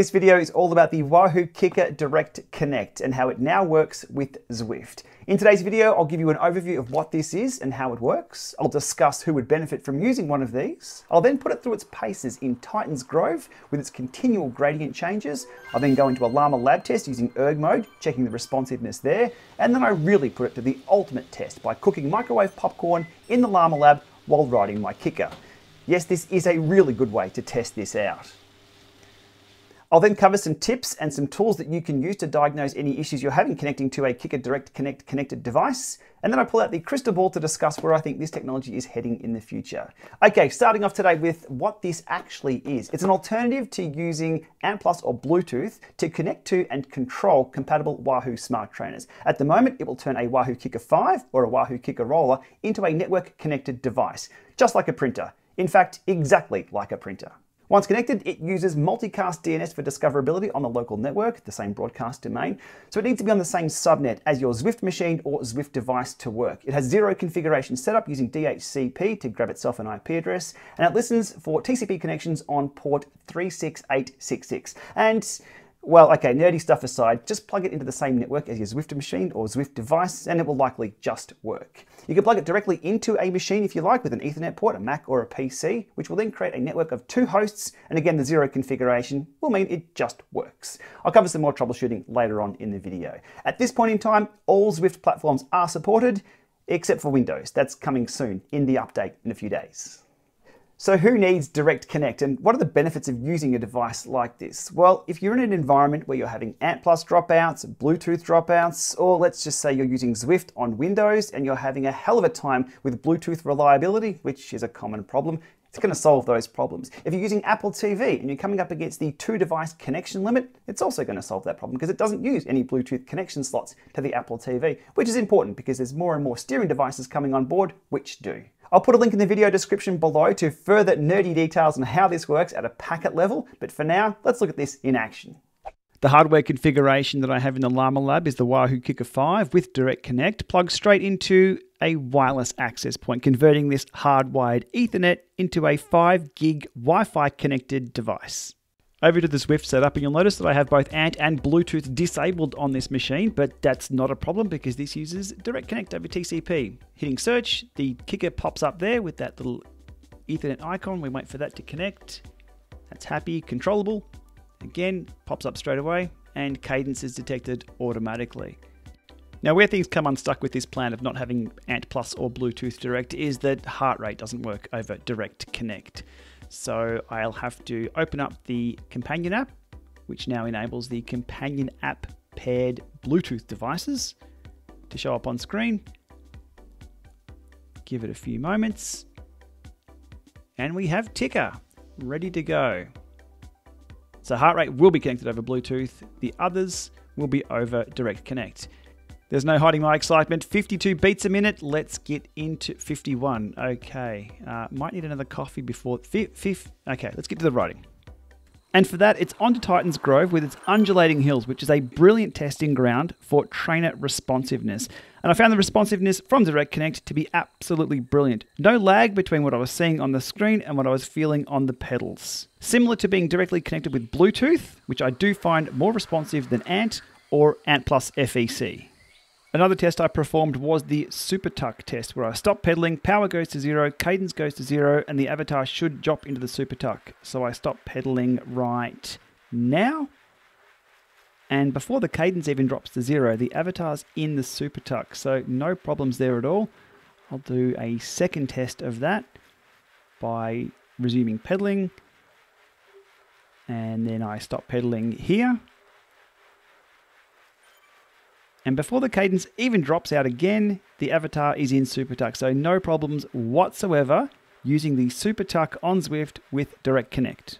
This video is all about the Wahoo Kickr Direct Connect and how it now works with Zwift. In today's video, I'll give you an overview of what this is and how it works. I'll discuss who would benefit from using one of these. I'll then put it through its paces in Titans Grove with its continual gradient changes. I'll then go into a Lama lab test using erg mode, checking the responsiveness there. And then I really put it to the ultimate test by cooking microwave popcorn in the Lama lab while riding my Kickr. Yes, this is a really good way to test this out. I'll then cover some tips and some tools that you can use to diagnose any issues you're having connecting to a Kickr Direct Connect connected device. And then I pull out the crystal ball to discuss where I think this technology is heading in the future. Okay, starting off today with what this actually is. It's an alternative to using Ant Plus or Bluetooth to connect to and control compatible Wahoo smart trainers. At the moment, it will turn a Wahoo Kickr 5 or a Wahoo Kickr ROLLR into a network connected device, just like a printer. In fact, exactly like a printer. Once connected, it uses multicast DNS for discoverability on the local network, the same broadcast domain. So it needs to be on the same subnet as your Zwift machine or Zwift device to work. It has zero configuration setup using DHCP to grab itself an IP address, and it listens for TCP connections on port 36866. And well, okay, nerdy stuff aside, just plug it into the same network as your Zwift machine or Zwift device and it will likely just work. You can plug it directly into a machine if you like with an Ethernet port, a Mac or a PC, which will then create a network of two hosts and again the zero configuration will mean it just works. I'll cover some more troubleshooting later on in the video. At this point in time, all Zwift platforms are supported except for Windows. That's coming soon in the update in a few days. So who needs Direct Connect and what are the benefits of using a device like this? Well, if you're in an environment where you're having Ant Plus dropouts, Bluetooth dropouts, or let's just say you're using Zwift on Windows and you're having a hell of a time with Bluetooth reliability, which is a common problem, it's going to solve those problems. If you're using Apple TV and you're coming up against the two device connection limit, it's also going to solve that problem because it doesn't use any Bluetooth connection slots to the Apple TV, which is important because there's more and more steering devices coming on board which do. I'll put a link in the video description below to further nerdy details on how this works at a packet level, but for now, let's look at this in action. The hardware configuration that I have in the Lama Lab is the Wahoo Kickr 5 with Direct Connect, plugged straight into a wireless access point, converting this hardwired Ethernet into a 5 gig Wi Fi connected device. Over to the Zwift setup, and you'll notice that I have both ANT and Bluetooth disabled on this machine, but that's not a problem because this uses Direct Connect over TCP. Hitting search, the Kickr pops up there with that little Ethernet icon. We wait for that to connect. That's happy, controllable. Again, pops up straight away, and cadence is detected automatically. Now, where things come unstuck with this plan of not having ANT Plus or Bluetooth Direct is that heart rate doesn't work over Direct Connect. So I'll have to open up the companion app, which now enables the companion app paired Bluetooth devices to show up on screen. Give it a few moments. And we have Ticker ready to go. So heart rate will be connected over Bluetooth. The others will be over Direct Connect. There's no hiding my excitement. 52 beats a minute. Let's get into 51. Okay. Uh, might need another coffee before. Fifth. Okay, let's get to the writing. And for that, it's on to Titans Grove with its undulating hills, which is a brilliant testing ground for trainer responsiveness. And I found the responsiveness from Direct Connect to be absolutely brilliant. No lag between what I was seeing on the screen and what I was feeling on the pedals. Similar to being directly connected with Bluetooth, which I do find more responsive than ANT or ANT Plus FEC. Another test I performed was the Super Tuck test, where I stop pedaling, power goes to zero, cadence goes to zero, and the avatar should drop into the Super Tuck. So I stop pedaling right now. And before the cadence even drops to zero, the avatar's in the Super Tuck. So no problems there at all. I'll do a second test of that by resuming pedaling. And then I stop pedaling here. And before the cadence even drops out again, the avatar is in Super Tuck. So no problems whatsoever using the Super Tuck on Zwift with Direct Connect.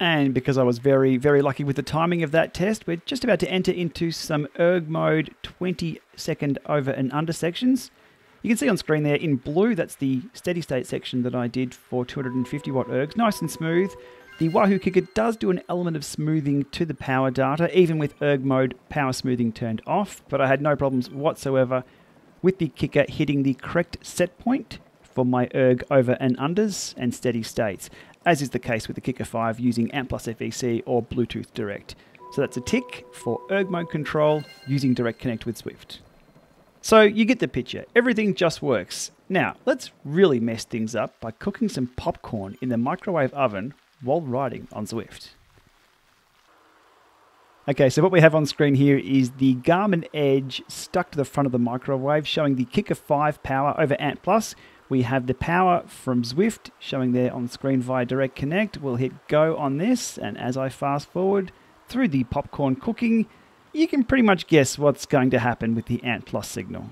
And because I was very, very lucky with the timing of that test, we're just about to enter into some erg mode 20 second over and under sections. You can see on screen there in blue, that's the steady state section that I did for 250 watt ergs. Nice and smooth. The Wahoo Kickr does do an element of smoothing to the power data, even with erg mode power smoothing turned off, but I had no problems whatsoever with the Kickr hitting the correct set point for my erg over and unders and steady states. as is the case with the Kickr 5 using ANT Plus FEC or Bluetooth Direct. So that's a tick for erg mode control using Direct Connect with Zwift. So you get the picture. Everything just works. Now, let's really mess things up by cooking some popcorn in the microwave oven while riding on Zwift. Okay, so what we have on screen here is the Garmin Edge stuck to the front of the microwave showing the Kickr 5 power over Ant Plus. We have the power from Zwift showing there on screen via Direct Connect. We'll hit go on this, and as I fast forward through the popcorn cooking, you can pretty much guess what's going to happen with the Ant Plus signal.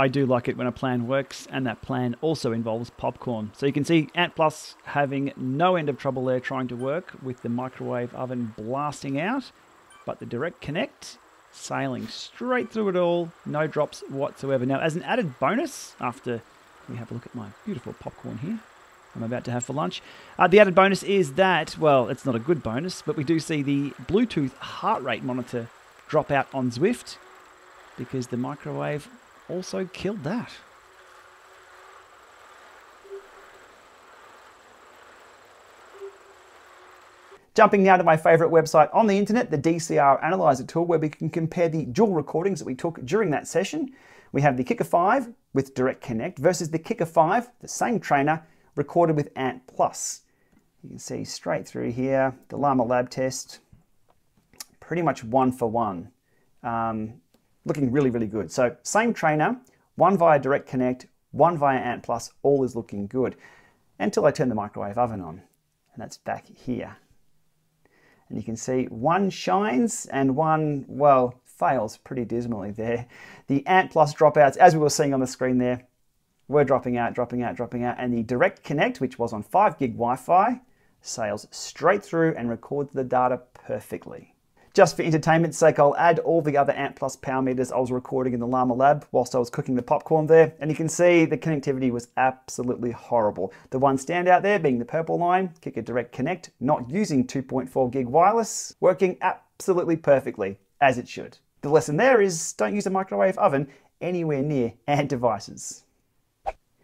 I do like it when a plan works, and that plan also involves popcorn. So you can see Ant Plus having no end of trouble there trying to work with the microwave oven blasting out, but the Direct Connect sailing straight through it all, no drops whatsoever. Now, as an added bonus, after we have a look at my beautiful popcorn here, I'm about to have for lunch. Uh, the added bonus is that, well, it's not a good bonus, but we do see the Bluetooth heart rate monitor drop out on Zwift because the microwave also killed that. Jumping now to my favorite website on the internet, the DCR Analyzer tool, where we can compare the dual recordings that we took during that session. We have the Kickr 5 with Direct Connect versus the Kickr 5, the same trainer, recorded with Ant Plus. You can see straight through here, the Lama Lab test, pretty much one for one. Um, looking really, really good. So same trainer, one via Direct Connect, one via Ant Plus, all is looking good. Until I turn the microwave oven on, and that's back here. And you can see one shines and one, well, fails pretty dismally there. The Ant Plus dropouts, as we were seeing on the screen there, were dropping out, dropping out, dropping out. And the Direct Connect, which was on 5 gig Wi-Fi, sails straight through and records the data perfectly. Just for entertainment's sake, I'll add all the other Ant Plus power meters I was recording in the Lama Lab whilst I was cooking the popcorn there, and you can see the connectivity was absolutely horrible. The one standout there being the purple line, Kickr Direct Connect, not using 2.4 gig wireless, working absolutely perfectly, as it should. The lesson there is don't use a microwave oven anywhere near Ant devices.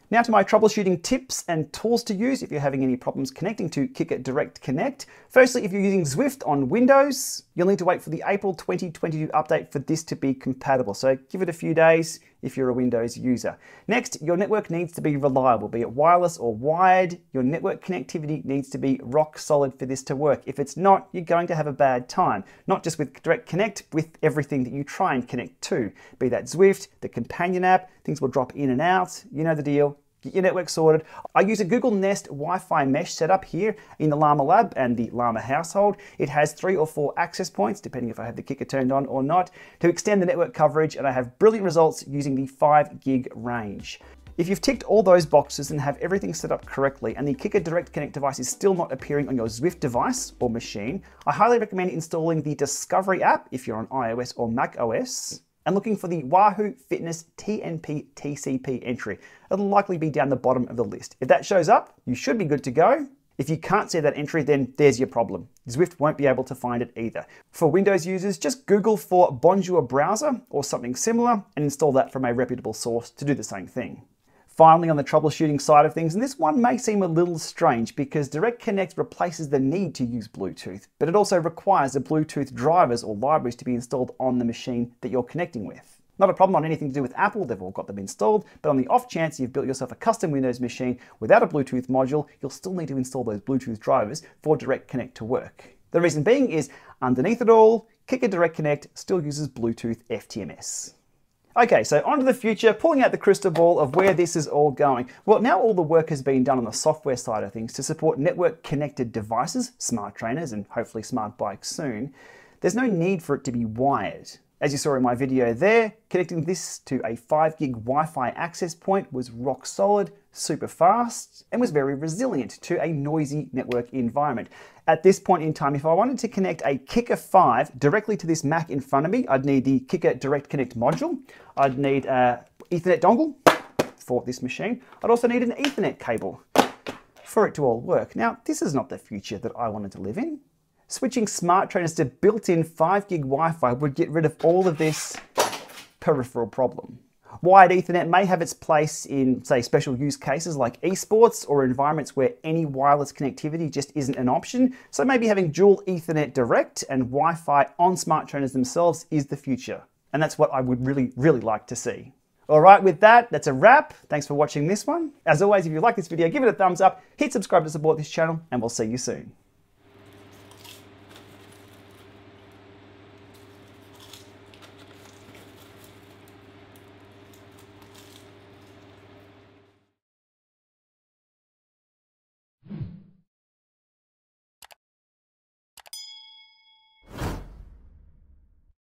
Now to my troubleshooting tips and tools to use if you're having any problems connecting to Kickr Direct Connect. Firstly, if you're using Zwift on Windows, you'll need to wait for the April 2022 update for this to be compatible. So give it a few days if you're a Windows user. Next, your network needs to be reliable, be it wireless or wired. Your network connectivity needs to be rock solid for this to work. If it's not, you're going to have a bad time. Not just with Direct Connect, with everything that you try and connect to. Be that Zwift, the companion app, things will drop in and out. You know the deal get your network sorted. I use a Google Nest Wi-Fi mesh setup here in the Lama Lab and the Lama household. It has three or four access points, depending if I have the Kickr turned on or not, to extend the network coverage, and I have brilliant results using the 5 gig range. If you've ticked all those boxes and have everything set up correctly and the Kickr Direct Connect device is still not appearing on your Zwift device or machine, I highly recommend installing the Discovery app if you're on iOS or Mac OS and looking for the Wahoo Fitness TNP TCP entry. It'll likely be down the bottom of the list. If that shows up, you should be good to go. If you can't see that entry, then there's your problem. Zwift won't be able to find it either. For Windows users, just Google for Bonjour browser or something similar and install that from a reputable source to do the same thing. Finally, on the troubleshooting side of things, and this one may seem a little strange because Direct Connect replaces the need to use Bluetooth, but it also requires the Bluetooth drivers or libraries to be installed on the machine that you're connecting with. Not a problem on anything to do with Apple, they've all got them installed, but on the off chance you've built yourself a custom Windows machine without a Bluetooth module, you'll still need to install those Bluetooth drivers for Direct Connect to work. The reason being is, underneath it all, Kickr Direct Connect still uses Bluetooth FTMS. Okay, so on to the future, pulling out the crystal ball of where this is all going. Well, now all the work has been done on the software side of things to support network connected devices, smart trainers, and hopefully smart bikes soon. There's no need for it to be wired. As you saw in my video there, connecting this to a 5 gig Wi-Fi access point was rock solid, super fast, and was very resilient to a noisy network environment. At this point in time, if I wanted to connect a Kickr 5 directly to this Mac in front of me, I'd need the Kickr Direct Connect module. I'd need an Ethernet dongle for this machine. I'd also need an Ethernet cable for it to all work. Now, this is not the future that I wanted to live in. Switching smart trainers to built-in 5 gig Wi-Fi would get rid of all of this peripheral problem. Wired Ethernet may have its place in, say, special use cases like esports or environments where any wireless connectivity just isn't an option. So maybe having dual Ethernet direct and Wi-Fi on smart trainers themselves is the future. And that's what I would really, really like to see. All right, with that, that's a wrap. Thanks for watching this one. As always, if you like this video, give it a thumbs up, hit subscribe to support this channel, and we'll see you soon.